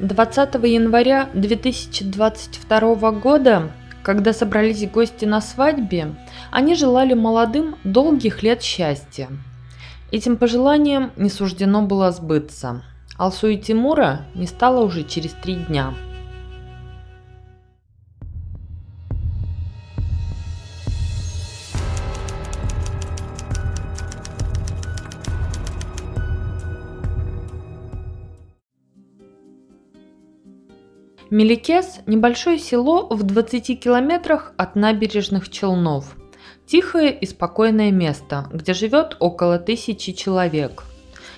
20 января 2022 года, когда собрались гости на свадьбе, они желали молодым долгих лет счастья. Этим пожеланием не суждено было сбыться. Алсу и Тимура не стало уже через три дня – Меликес – небольшое село в 20 километрах от набережных Челнов. Тихое и спокойное место, где живет около тысячи человек.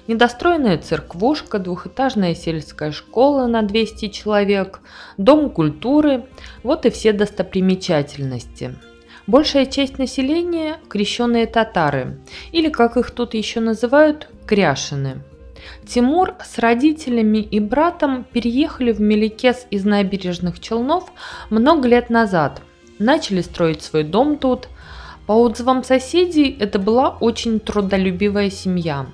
Недостроенная церквушка, двухэтажная сельская школа на 200 человек, дом культуры – вот и все достопримечательности. Большая часть населения – крещенные татары, или, как их тут еще называют, кряшины – Тимур с родителями и братом переехали в Меликес из набережных Челнов много лет назад. Начали строить свой дом тут. По отзывам соседей, это была очень трудолюбивая семья.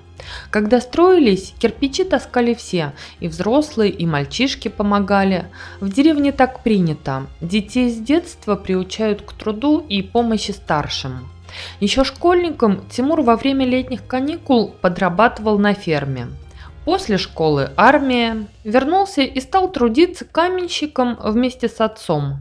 Когда строились, кирпичи таскали все, и взрослые, и мальчишки помогали. В деревне так принято. Детей с детства приучают к труду и помощи старшим. Еще школьником Тимур во время летних каникул подрабатывал на ферме. После школы армия, вернулся и стал трудиться каменщиком вместе с отцом.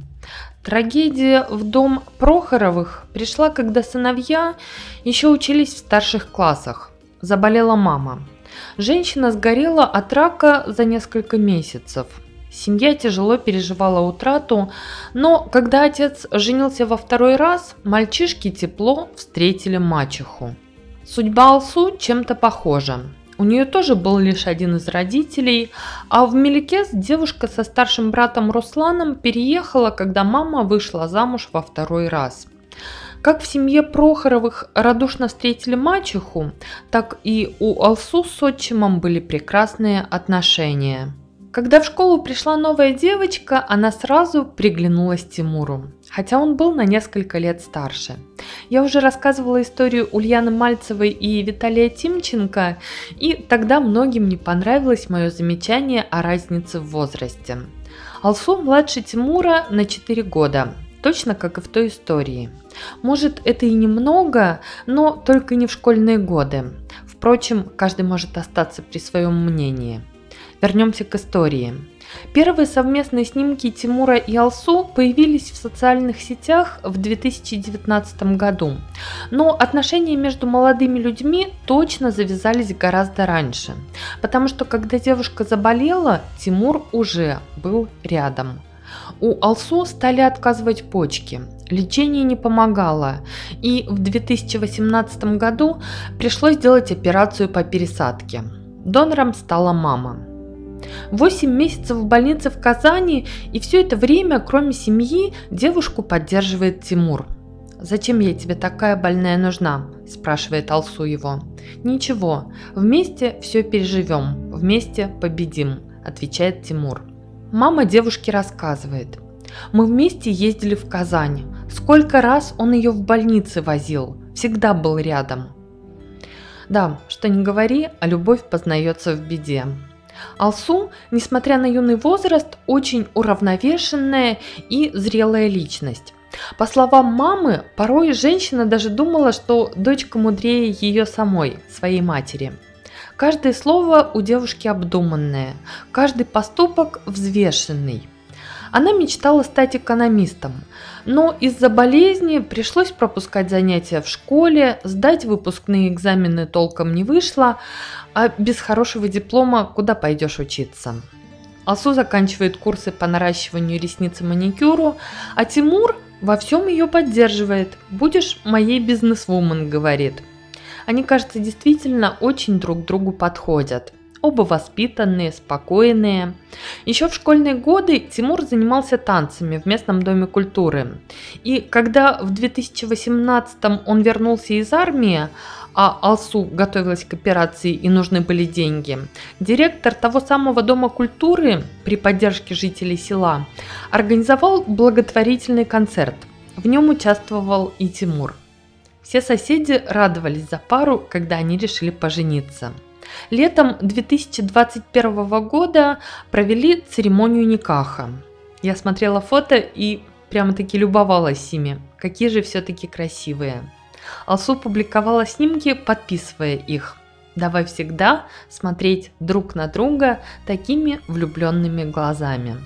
Трагедия в дом Прохоровых пришла, когда сыновья еще учились в старших классах. Заболела мама. Женщина сгорела от рака за несколько месяцев. Семья тяжело переживала утрату, но когда отец женился во второй раз, мальчишки тепло встретили мачеху. Судьба Алсу чем-то похожа. У нее тоже был лишь один из родителей, а в Меликес девушка со старшим братом Русланом переехала, когда мама вышла замуж во второй раз. Как в семье Прохоровых радушно встретили мачеху, так и у Алсу с отчимом были прекрасные отношения. Когда в школу пришла новая девочка, она сразу приглянулась Тимуру, хотя он был на несколько лет старше. Я уже рассказывала историю Ульяны Мальцевой и Виталия Тимченко, и тогда многим не понравилось мое замечание о разнице в возрасте. Алсу младше Тимура на 4 года, точно как и в той истории. Может, это и немного, но только не в школьные годы. Впрочем, каждый может остаться при своем мнении – Вернемся к истории. Первые совместные снимки Тимура и Алсу появились в социальных сетях в 2019 году. Но отношения между молодыми людьми точно завязались гораздо раньше. Потому что когда девушка заболела, Тимур уже был рядом. У Алсу стали отказывать почки. Лечение не помогало, и в 2018 году пришлось делать операцию по пересадке. Донором стала мама. 8 месяцев в больнице в Казани, и все это время, кроме семьи, девушку поддерживает Тимур. «Зачем я тебе такая больная нужна?» – спрашивает Алсу его. «Ничего, вместе все переживем, вместе победим», – отвечает Тимур. Мама девушки рассказывает. «Мы вместе ездили в Казань. Сколько раз он ее в больнице возил, всегда был рядом». Да, что не говори, а любовь познается в беде. Алсу, несмотря на юный возраст, очень уравновешенная и зрелая личность. По словам мамы, порой женщина даже думала, что дочка мудрее ее самой, своей матери. Каждое слово у девушки обдуманное, каждый поступок взвешенный. Она мечтала стать экономистом, но из-за болезни пришлось пропускать занятия в школе, сдать выпускные экзамены толком не вышло, а без хорошего диплома куда пойдешь учиться? Алсу заканчивает курсы по наращиванию ресниц и маникюру, а Тимур во всем ее поддерживает. «Будешь моей бизнесвумен», говорит. Они, кажется, действительно очень друг другу подходят – оба воспитанные, спокойные. Еще в школьные годы Тимур занимался танцами в местном доме культуры. И когда в 2018 он вернулся из армии, а Алсу готовилась к операции и нужны были деньги, директор того самого Дома культуры при поддержке жителей села организовал благотворительный концерт. В нем участвовал и Тимур. Все соседи радовались за пару, когда они решили пожениться – Летом 2021 года провели церемонию Никаха. Я смотрела фото и прямо-таки любовалась ими. Какие же все-таки красивые. Алсу публиковала снимки, подписывая их. Давай всегда смотреть друг на друга такими влюбленными глазами.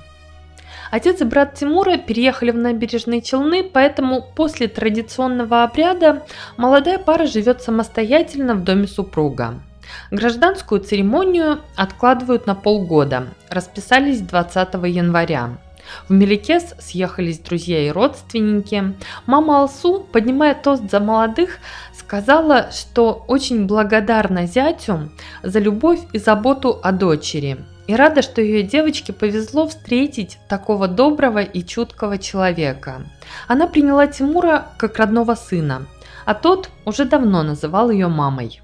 Отец и брат Тимура переехали в набережные Челны, поэтому после традиционного обряда молодая пара живет самостоятельно в доме супруга. Гражданскую церемонию откладывают на полгода, расписались 20 января. В Меликес съехались друзья и родственники. Мама Алсу, поднимая тост за молодых, сказала, что очень благодарна зятю за любовь и заботу о дочери. И рада, что ее девочке повезло встретить такого доброго и чуткого человека. Она приняла Тимура как родного сына, а тот уже давно называл ее мамой.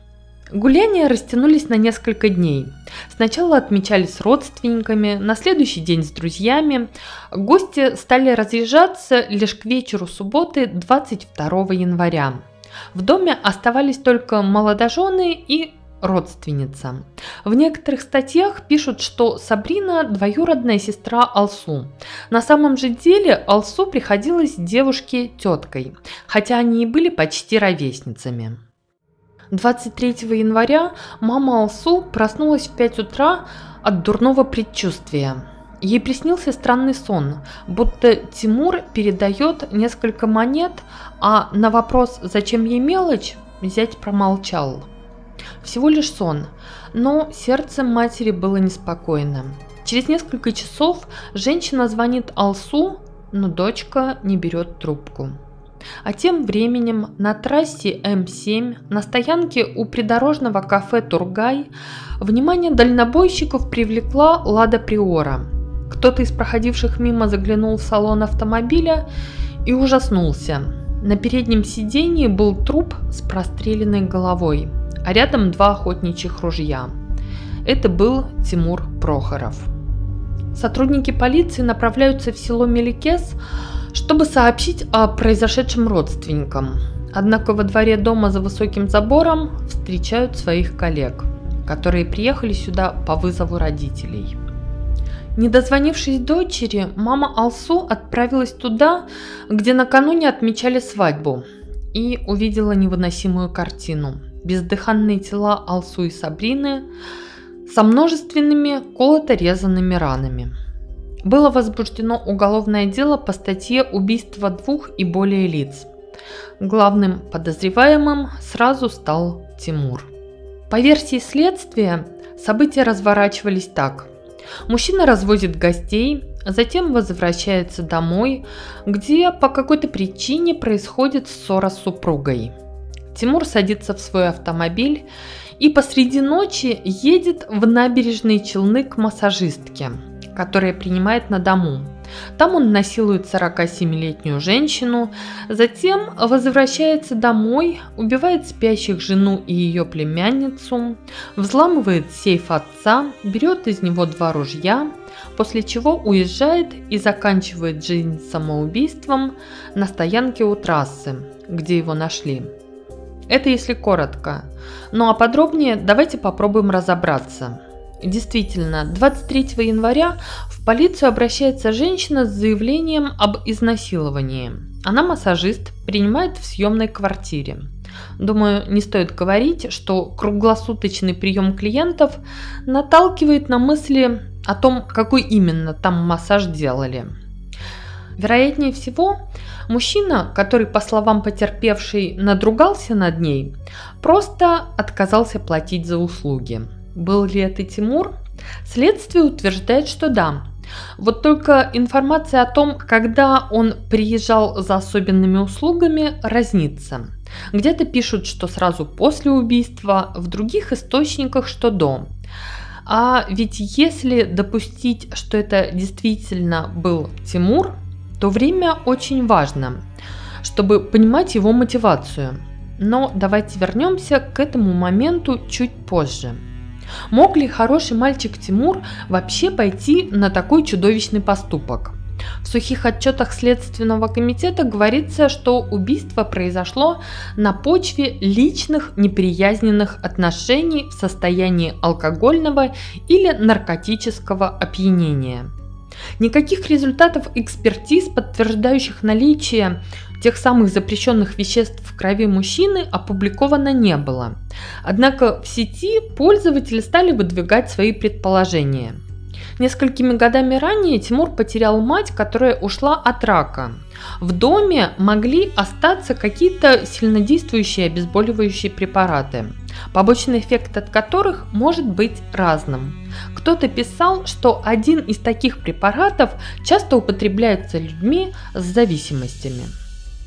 Гуляния растянулись на несколько дней. Сначала отмечались с родственниками, на следующий день с друзьями. Гости стали разъезжаться лишь к вечеру субботы 22 января. В доме оставались только молодожены и родственница. В некоторых статьях пишут, что Сабрина двоюродная сестра Алсу. На самом же деле Алсу приходилась девушке теткой, хотя они и были почти ровесницами. 23 января мама Алсу проснулась в 5 утра от дурного предчувствия. Ей приснился странный сон, будто Тимур передает несколько монет, а на вопрос «Зачем ей мелочь?» зять промолчал. Всего лишь сон, но сердце матери было неспокойно. Через несколько часов женщина звонит Алсу, но дочка не берет трубку. А тем временем на трассе М7 на стоянке у придорожного кафе «Тургай» внимание дальнобойщиков привлекла «Лада Приора». Кто-то из проходивших мимо заглянул в салон автомобиля и ужаснулся. На переднем сидении был труп с простреленной головой, а рядом два охотничьих ружья. Это был Тимур Прохоров. Сотрудники полиции направляются в село Меликес, чтобы сообщить о произошедшем родственникам. Однако во дворе дома за высоким забором встречают своих коллег, которые приехали сюда по вызову родителей. Не дозвонившись дочери, мама Алсу отправилась туда, где накануне отмечали свадьбу, и увидела невыносимую картину. Бездыханные тела Алсу и Сабрины со множественными колото-резанными ранами – было возбуждено уголовное дело по статье «Убийство двух и более лиц». Главным подозреваемым сразу стал Тимур. По версии следствия, события разворачивались так. Мужчина развозит гостей, затем возвращается домой, где по какой-то причине происходит ссора с супругой. Тимур садится в свой автомобиль и посреди ночи едет в набережные Челны к массажистке – которое принимает на дому. Там он насилует 47-летнюю женщину, затем возвращается домой, убивает спящих жену и ее племянницу, взламывает сейф отца, берет из него два ружья, после чего уезжает и заканчивает жизнь самоубийством на стоянке у трассы, где его нашли. Это если коротко. Ну а подробнее давайте попробуем разобраться – Действительно, 23 января в полицию обращается женщина с заявлением об изнасиловании. Она массажист, принимает в съемной квартире. Думаю, не стоит говорить, что круглосуточный прием клиентов наталкивает на мысли о том, какой именно там массаж делали. Вероятнее всего, мужчина, который, по словам потерпевшей, надругался над ней, просто отказался платить за услуги. Был ли это Тимур? Следствие утверждает, что да. Вот только информация о том, когда он приезжал за особенными услугами, разнится. Где-то пишут, что сразу после убийства, в других источниках, что до. А ведь если допустить, что это действительно был Тимур, то время очень важно, чтобы понимать его мотивацию. Но давайте вернемся к этому моменту чуть позже. Мог ли хороший мальчик Тимур вообще пойти на такой чудовищный поступок? В сухих отчетах Следственного комитета говорится, что убийство произошло на почве личных неприязненных отношений в состоянии алкогольного или наркотического опьянения. Никаких результатов экспертиз, подтверждающих наличие тех самых запрещенных веществ в крови мужчины, опубликовано не было. Однако в сети пользователи стали выдвигать свои предположения. Несколькими годами ранее Тимур потерял мать, которая ушла от рака. В доме могли остаться какие-то сильнодействующие обезболивающие препараты, побочный эффект от которых может быть разным. Кто-то писал, что один из таких препаратов часто употребляется людьми с зависимостями.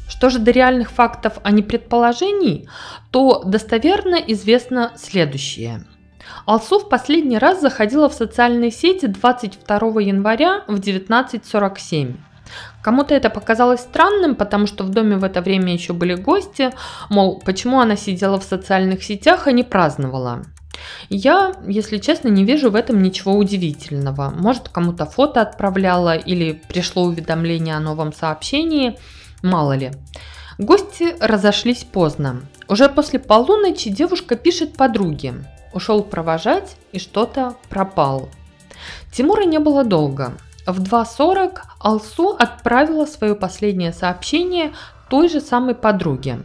Что же до реальных фактов, а не предположений, то достоверно известно следующее – Алсу в последний раз заходила в социальные сети 22 января в 19.47. Кому-то это показалось странным, потому что в доме в это время еще были гости, мол, почему она сидела в социальных сетях, а не праздновала. Я, если честно, не вижу в этом ничего удивительного. Может, кому-то фото отправляла или пришло уведомление о новом сообщении, мало ли. Гости разошлись поздно. Уже после полуночи девушка пишет подруге ушел провожать и что-то пропал. Тимура не было долго. В 2.40 Алсу отправила свое последнее сообщение той же самой подруге.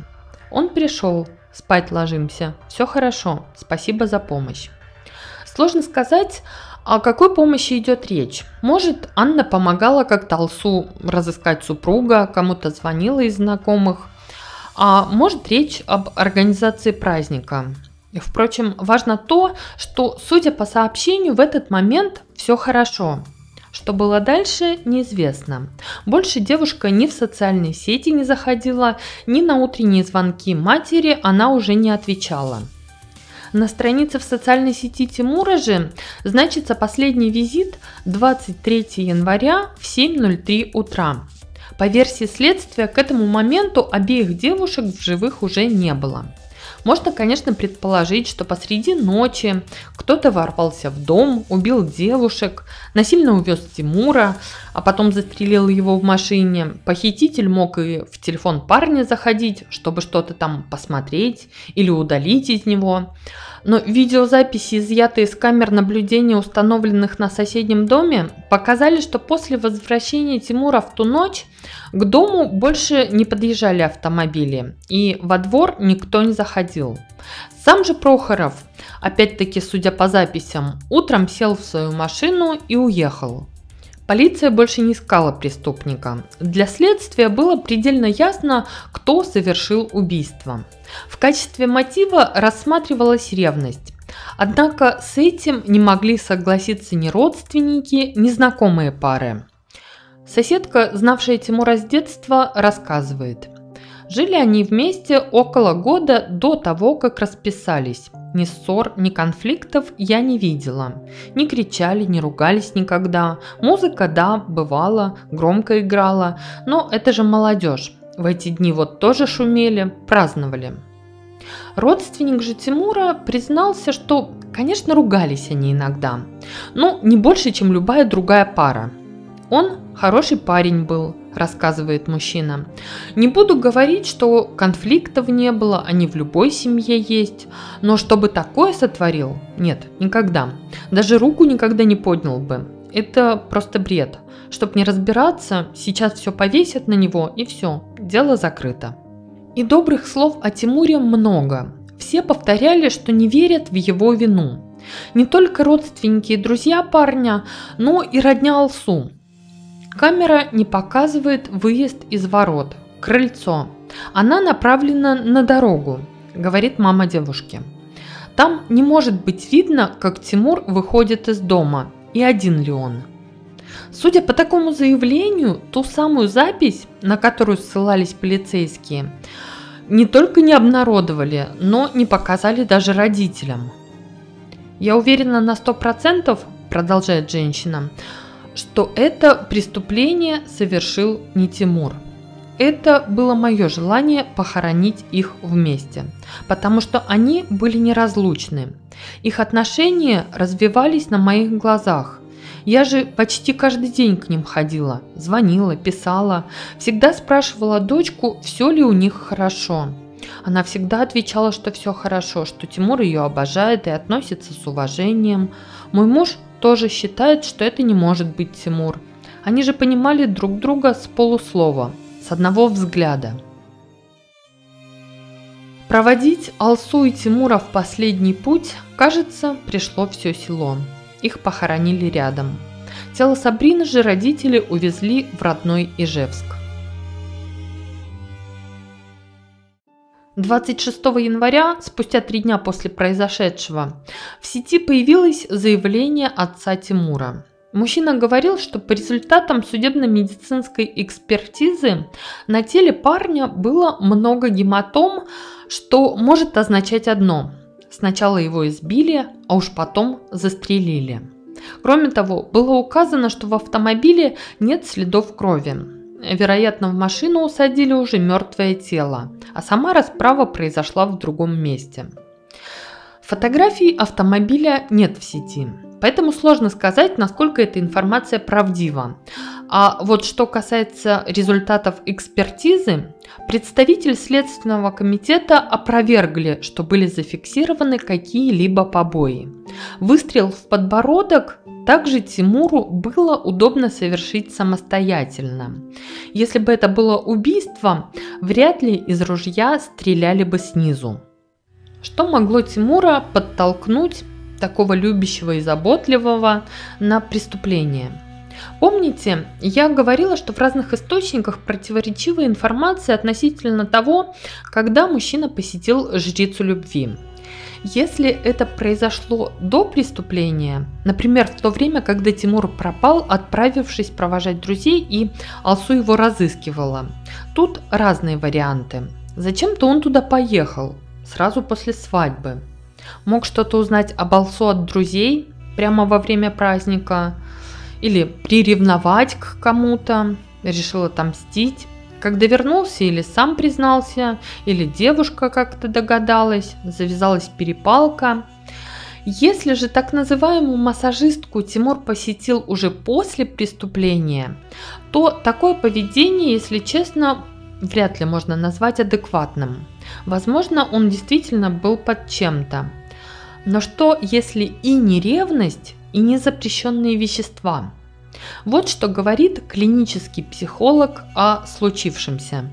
Он пришел, спать ложимся, все хорошо, спасибо за помощь. Сложно сказать, о какой помощи идет речь. Может, Анна помогала как-то Алсу разыскать супруга, кому-то звонила из знакомых. А может, речь об организации праздника. Впрочем, важно то, что, судя по сообщению, в этот момент все хорошо. Что было дальше, неизвестно. Больше девушка ни в социальные сети не заходила, ни на утренние звонки матери она уже не отвечала. На странице в социальной сети Тимура же значится последний визит 23 января в 7.03 утра. По версии следствия, к этому моменту обеих девушек в живых уже не было. Можно, конечно, предположить, что посреди ночи кто-то ворвался в дом, убил девушек, насильно увез Тимура, а потом застрелил его в машине. Похититель мог и в телефон парня заходить, чтобы что-то там посмотреть или удалить из него. Но видеозаписи, изъятые с камер наблюдения, установленных на соседнем доме, показали, что после возвращения Тимура в ту ночь к дому больше не подъезжали автомобили, и во двор никто не заходил. Сам же Прохоров, опять-таки судя по записям, утром сел в свою машину и уехал. Полиция больше не искала преступника. Для следствия было предельно ясно, кто совершил убийство. В качестве мотива рассматривалась ревность. Однако с этим не могли согласиться ни родственники, ни знакомые пары. Соседка, знавшая Тимура с детства, рассказывает. Жили они вместе около года до того, как расписались. Ни ссор, ни конфликтов я не видела. Не кричали, не ругались никогда. Музыка, да, бывала, громко играла. Но это же молодежь. В эти дни вот тоже шумели, праздновали. Родственник же Тимура признался, что, конечно, ругались они иногда. Но не больше, чем любая другая пара. Он хороший парень был, рассказывает мужчина. Не буду говорить, что конфликтов не было, они в любой семье есть, но чтобы такое сотворил, нет, никогда. Даже руку никогда не поднял бы. Это просто бред. Чтоб не разбираться, сейчас все повесят на него и все, дело закрыто. И добрых слов о Тимуре много. Все повторяли, что не верят в его вину. Не только родственники и друзья парня, но и родня Алсу. Камера не показывает выезд из ворот, крыльцо. Она направлена на дорогу, говорит мама девушки. Там не может быть видно, как Тимур выходит из дома и один ли он. Судя по такому заявлению, ту самую запись, на которую ссылались полицейские, не только не обнародовали, но не показали даже родителям. Я уверена на сто процентов, продолжает женщина, что это преступление совершил не Тимур. Это было мое желание похоронить их вместе, потому что они были неразлучны. Их отношения развивались на моих глазах. Я же почти каждый день к ним ходила, звонила, писала, всегда спрашивала дочку, все ли у них хорошо. Она всегда отвечала, что все хорошо, что Тимур ее обожает и относится с уважением. Мой муж тоже считает, что это не может быть Тимур. Они же понимали друг друга с полуслова, с одного взгляда. Проводить Алсу и Тимура в последний путь, кажется, пришло все село. Их похоронили рядом. Тело Сабрины же родители увезли в родной Ижевск. 26 января, спустя три дня после произошедшего, в сети появилось заявление отца Тимура. Мужчина говорил, что по результатам судебно-медицинской экспертизы на теле парня было много гематом, что может означать одно – сначала его избили, а уж потом застрелили. Кроме того, было указано, что в автомобиле нет следов крови. Вероятно, в машину усадили уже мертвое тело, а сама расправа произошла в другом месте. Фотографий автомобиля нет в сети, поэтому сложно сказать, насколько эта информация правдива. А вот что касается результатов экспертизы, представитель Следственного комитета опровергли, что были зафиксированы какие-либо побои. Выстрел в подбородок также Тимуру было удобно совершить самостоятельно. Если бы это было убийство, вряд ли из ружья стреляли бы снизу. Что могло Тимура подтолкнуть такого любящего и заботливого на преступление? Помните, я говорила, что в разных источниках противоречивая информация относительно того, когда мужчина посетил жрицу любви. Если это произошло до преступления, например, в то время, когда Тимур пропал, отправившись провожать друзей, и Алсу его разыскивала, тут разные варианты. Зачем-то он туда поехал, сразу после свадьбы. Мог что-то узнать об Алсу от друзей прямо во время праздника – или приревновать к кому-то, решил отомстить. Когда вернулся, или сам признался, или девушка как-то догадалась, завязалась перепалка. Если же так называемую массажистку Тимур посетил уже после преступления, то такое поведение, если честно, вряд ли можно назвать адекватным. Возможно, он действительно был под чем-то. Но что, если и не ревность, и незапрещенные вещества. Вот что говорит клинический психолог о случившемся.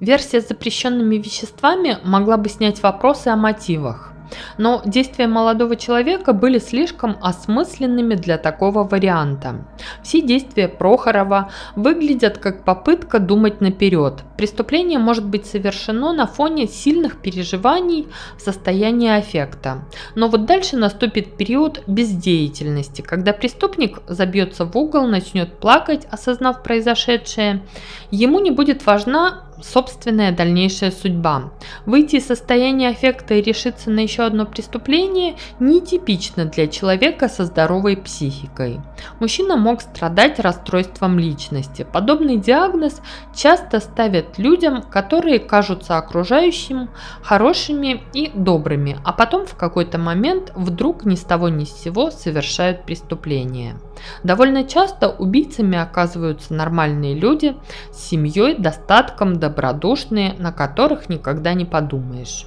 Версия с запрещенными веществами могла бы снять вопросы о мотивах. Но действия молодого человека были слишком осмысленными для такого варианта. Все действия Прохорова выглядят как попытка думать наперед. Преступление может быть совершено на фоне сильных переживаний в состоянии аффекта. Но вот дальше наступит период бездеятельности, когда преступник забьется в угол, начнет плакать, осознав произошедшее. Ему не будет важна собственная дальнейшая судьба. Выйти из состояния аффекта и решиться на еще одно преступление нетипично для человека со здоровой психикой. Мужчина мог страдать расстройством личности. Подобный диагноз часто ставят людям, которые кажутся окружающим хорошими и добрыми, а потом в какой-то момент вдруг ни с того ни с сего совершают преступление. Довольно часто убийцами оказываются нормальные люди с семьей, достатком, добродушные, на которых никогда не подумаешь.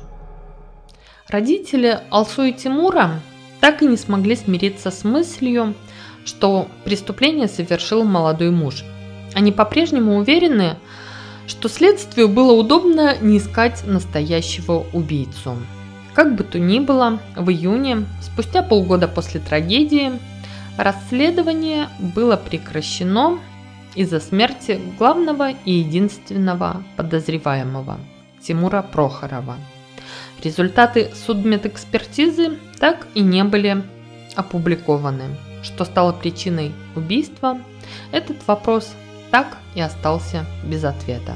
Родители Алсу и Тимура так и не смогли смириться с мыслью, что преступление совершил молодой муж. Они по-прежнему уверены, что следствию было удобно не искать настоящего убийцу. Как бы то ни было, в июне, спустя полгода после трагедии, расследование было прекращено из-за смерти главного и единственного подозреваемого Тимура Прохорова. Результаты судмедэкспертизы так и не были опубликованы. Что стало причиной убийства, этот вопрос так и остался без ответа.